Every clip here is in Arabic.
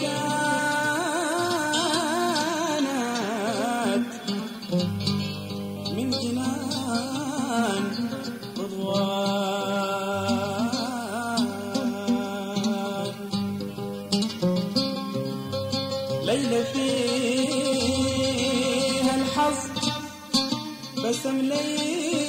كانت من جنان رضوان. ليلة فيها الحظ بسم ليا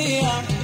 yeah.